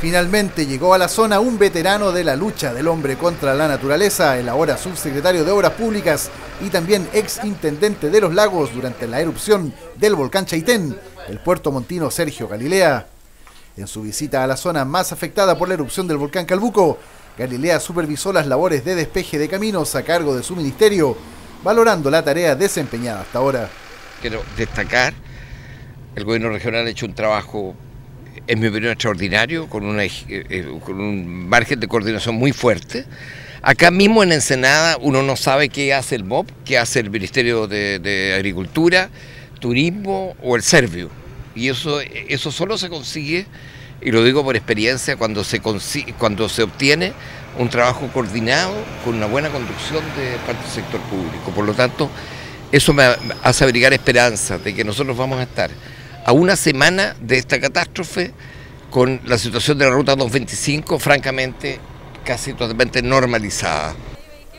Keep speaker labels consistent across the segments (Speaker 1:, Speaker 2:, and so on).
Speaker 1: Finalmente llegó a la zona un veterano de la lucha del hombre contra la naturaleza, el ahora subsecretario de Obras Públicas y también ex intendente de los lagos durante la erupción del volcán Chaitén, el puerto montino Sergio Galilea. En su visita a la zona más afectada por la erupción del volcán Calbuco, Galilea supervisó las labores de despeje de caminos a cargo de su ministerio, valorando la tarea desempeñada hasta ahora.
Speaker 2: Quiero destacar, el gobierno regional ha hecho un trabajo en mi opinión, extraordinario, con, una, eh, eh, con un margen de coordinación muy fuerte. Acá mismo en Ensenada uno no sabe qué hace el MOP, qué hace el Ministerio de, Agricultura, Turismo o el Servio. Y eso, eso solo se consigue, y lo digo por experiencia, cuando se, consigue, cuando se obtiene un trabajo coordinado con una buena conducción de parte del sector público. Por lo tanto, eso me hace abrigar esperanza de que nosotros vamos a estar a una semana de esta catástrofe, con la situación de la ruta 225 francamente casi totalmente normalizada.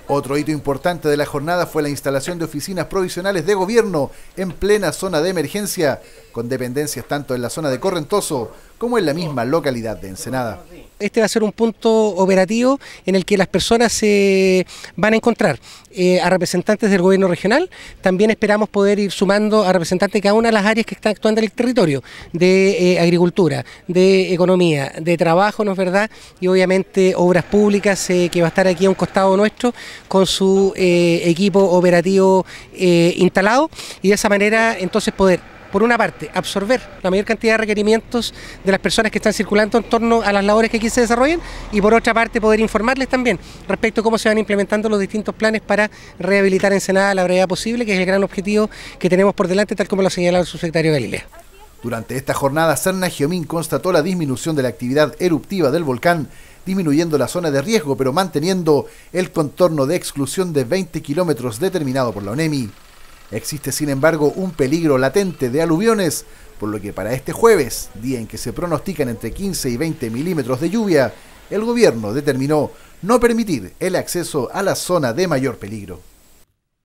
Speaker 1: Otro hito importante de la jornada fue la instalación de oficinas provisionales de gobierno en plena zona de emergencia, con dependencias tanto en la zona de Correntoso como en la misma localidad de Ensenada.
Speaker 3: Este va a ser un punto operativo en el que las personas se van a encontrar eh, a representantes del gobierno regional. También esperamos poder ir sumando a representantes de cada una de las áreas que están actuando en el territorio, de eh, agricultura, de economía, de trabajo, ¿no es verdad? Y obviamente obras públicas eh, que va a estar aquí a un costado nuestro con su equipo operativo instalado y de esa manera entonces poder por una parte, absorber la mayor cantidad de requerimientos de las personas que están circulando en torno a las labores que aquí se desarrollan y por otra parte poder informarles también respecto a cómo se van implementando los distintos planes para rehabilitar Ensenada a la brevedad posible, que es el gran objetivo que tenemos por delante, tal como lo ha señalado el subsecretario Galilea.
Speaker 1: Durante esta jornada, Serna Giomín constató la disminución de la actividad eruptiva del volcán, disminuyendo la zona de riesgo, pero manteniendo el contorno de exclusión de 20 kilómetros determinado por la ONEMI. Existe, sin embargo, un peligro latente de aluviones, por lo que para este jueves, día en que se pronostican entre 15 y 20 milímetros de lluvia, el gobierno determinó no permitir el acceso a la zona de mayor peligro.